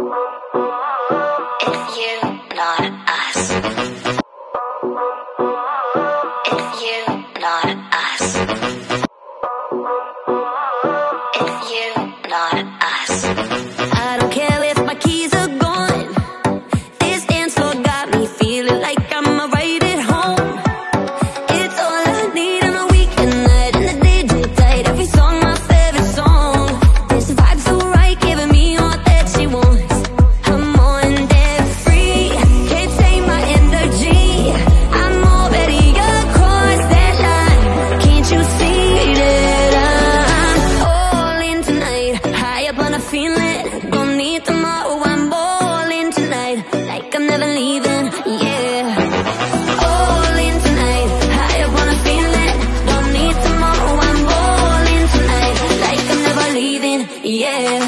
It's you. yeah.